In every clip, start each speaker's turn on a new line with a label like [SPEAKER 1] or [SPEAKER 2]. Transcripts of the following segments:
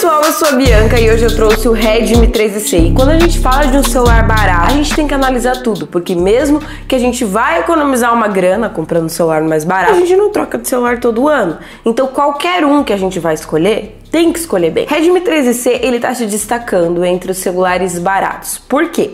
[SPEAKER 1] pessoal, eu sou a Bianca e hoje eu trouxe o Redmi 13C. E quando a gente fala de um celular barato, a gente tem que analisar tudo, porque mesmo que a gente vai economizar uma grana comprando um celular mais barato, a gente não troca de celular todo ano. Então qualquer um que a gente vai escolher, tem que escolher bem. Redmi 13C, ele tá se destacando entre os celulares baratos. Por quê?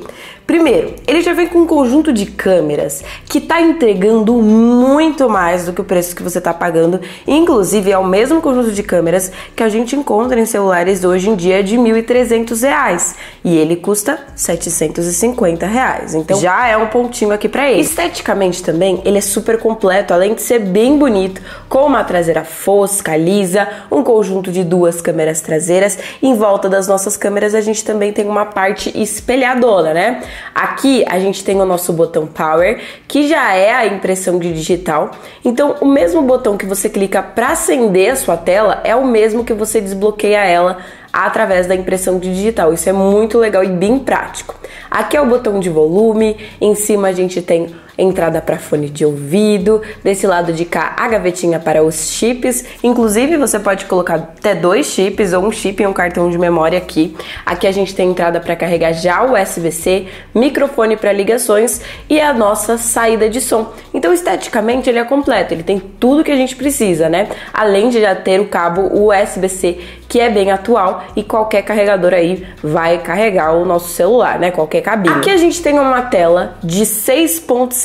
[SPEAKER 1] Primeiro, ele já vem com um conjunto de câmeras que está entregando muito mais do que o preço que você está pagando. Inclusive, é o mesmo conjunto de câmeras que a gente encontra em celulares hoje em dia de R$ 1.300 e ele custa 750 reais. Então já é um pontinho aqui para ele. Esteticamente também, ele é super completo, além de ser bem bonito, com uma traseira fosca, lisa, um conjunto de duas câmeras traseiras. Em volta das nossas câmeras, a gente também tem uma parte espelhadora, né? Aqui a gente tem o nosso botão Power, que já é a impressão de digital. Então, o mesmo botão que você clica para acender a sua tela é o mesmo que você desbloqueia ela através da impressão de digital. Isso é muito legal e bem prático. Aqui é o botão de volume, em cima a gente tem entrada para fone de ouvido, desse lado de cá a gavetinha para os chips, inclusive você pode colocar até dois chips ou um chip e um cartão de memória aqui. Aqui a gente tem entrada para carregar já o USB-C, microfone para ligações e a nossa saída de som. Então esteticamente ele é completo, ele tem tudo que a gente precisa, né? Além de já ter o cabo USB-C que é bem atual e qualquer carregador aí vai carregar o nosso celular, né? Qualquer cabine. Aqui a gente tem uma tela de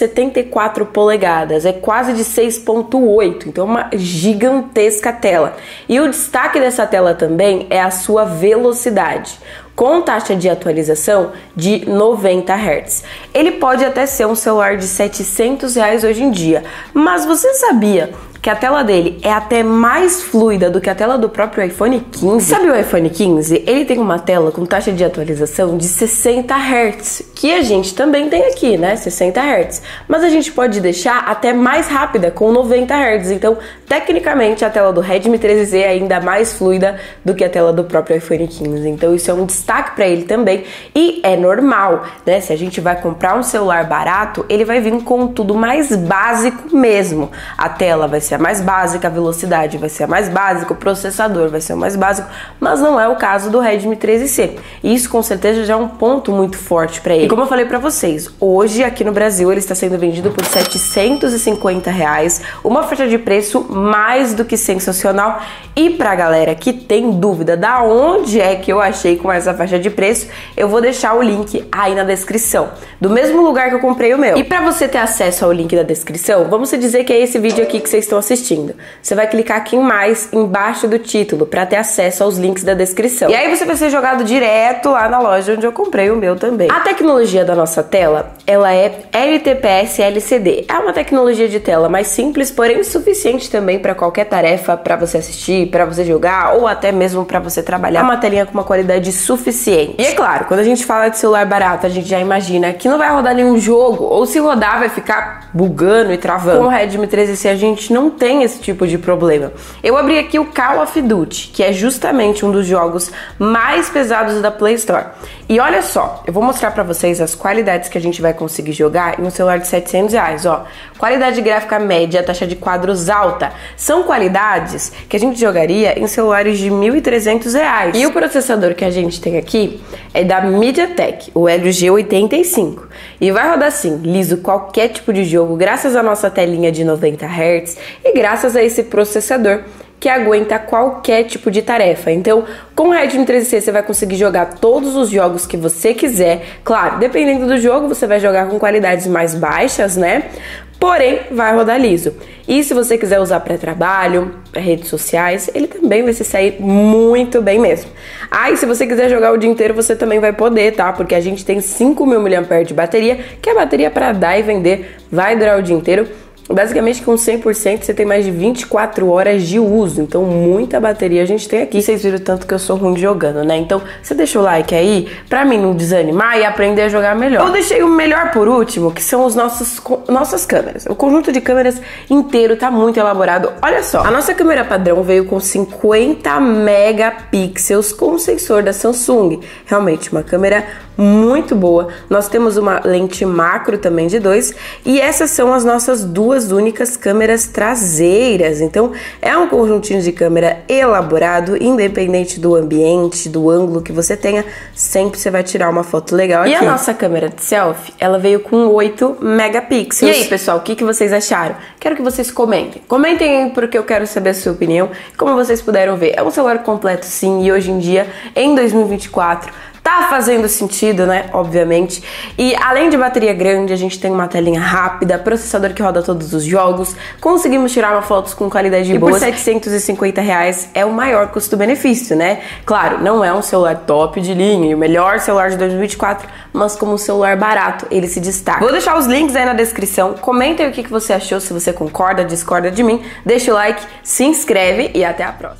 [SPEAKER 1] 6.74 polegadas, é quase de 6.8, então é uma gigantesca tela. E o destaque dessa tela também é a sua velocidade com taxa de atualização de 90 Hz. Ele pode até ser um celular de 700 reais hoje em dia, mas você sabia que a tela dele é até mais fluida do que a tela do próprio iPhone 15. Sabe o iPhone 15? Ele tem uma tela com taxa de atualização de 60 Hz, que a gente também tem aqui, né? 60 Hz. Mas a gente pode deixar até mais rápida com 90 Hz. Então, tecnicamente, a tela do Redmi 13Z é ainda mais fluida do que a tela do próprio iPhone 15. Então, isso é um destaque para ele também e é normal, né? Se a gente vai comprar um celular barato, ele vai vir com tudo mais básico mesmo. A tela vai ser ser a mais básica, a velocidade vai ser a mais básica, o processador vai ser o mais básico, mas não é o caso do Redmi 13C. E isso com certeza já é um ponto muito forte para ele. E como eu falei para vocês, hoje aqui no Brasil ele está sendo vendido por 750 reais, uma faixa de preço mais do que sensacional. E pra galera que tem dúvida da onde é que eu achei com essa faixa de preço, eu vou deixar o link aí na descrição, do mesmo lugar que eu comprei o meu. E para você ter acesso ao link da descrição, vamos dizer que é esse vídeo aqui que vocês estão assistindo. Você vai clicar aqui em mais, embaixo do título, para ter acesso aos links da descrição. E aí você vai ser jogado direto lá na loja onde eu comprei o meu também. A tecnologia da nossa tela, ela é LTPS LCD. É uma tecnologia de tela mais simples, porém suficiente também para qualquer tarefa para você assistir, para você jogar ou até mesmo para você trabalhar. É uma telinha com uma qualidade suficiente. E é claro, quando a gente fala de celular barato, a gente já imagina que não vai rodar nenhum jogo, ou se rodar vai ficar bugando e travando. Com o Redmi 13C a gente não tem esse tipo de problema. Eu abri aqui o Call of Duty, que é justamente um dos jogos mais pesados da Play Store. E olha só, eu vou mostrar para vocês as qualidades que a gente vai conseguir jogar em um celular de 700 reais, ó. Qualidade gráfica média, taxa de quadros alta. São qualidades que a gente jogaria em celulares de 1.300 reais. E o processador que a gente tem aqui é da MediaTek, o Helio G85. E vai rodar assim, liso qualquer tipo de jogo, graças à nossa telinha de 90 Hz e graças a esse processador que aguenta qualquer tipo de tarefa. Então, com o Redmi 13C você vai conseguir jogar todos os jogos que você quiser. Claro, dependendo do jogo, você vai jogar com qualidades mais baixas, né? Porém, vai rodar liso. E se você quiser usar para trabalho, para redes sociais, ele também vai se sair muito bem mesmo. Ah, e se você quiser jogar o dia inteiro, você também vai poder, tá? Porque a gente tem 5.000 mAh de bateria, que é a bateria para dar e vender, vai durar o dia inteiro. Basicamente, com 100% você tem mais de 24 horas de uso. Então, muita bateria a gente tem aqui. Vocês viram tanto que eu sou ruim jogando, né? Então, você deixa o like aí pra mim não desanimar e aprender a jogar melhor. Eu deixei o melhor por último, que são os nossos nossas câmeras. O conjunto de câmeras inteiro tá muito elaborado. Olha só, a nossa câmera padrão veio com 50 megapixels com sensor da Samsung. Realmente, uma câmera muito boa. Nós temos uma lente macro também de dois e essas são as nossas duas únicas câmeras traseiras. Então é um conjuntinho de câmera elaborado, independente do ambiente, do ângulo que você tenha, sempre você vai tirar uma foto legal aqui. E a nossa câmera de selfie, ela veio com 8 megapixels. E aí, pessoal, o que, que vocês acharam? Quero que vocês comentem. Comentem aí porque eu quero saber a sua opinião. Como vocês puderam ver, é um celular completo sim e hoje em dia, em 2024, Tá fazendo sentido, né? Obviamente. E além de bateria grande, a gente tem uma telinha rápida, processador que roda todos os jogos, conseguimos tirar uma fotos com qualidade e boa. Por 750 reais é o maior custo-benefício, né? Claro, não é um celular top de linha e o melhor celular de 2024, mas como um celular barato, ele se destaca. Vou deixar os links aí na descrição. Comentem o que você achou, se você concorda, discorda de mim. Deixa o like, se inscreve e até a próxima.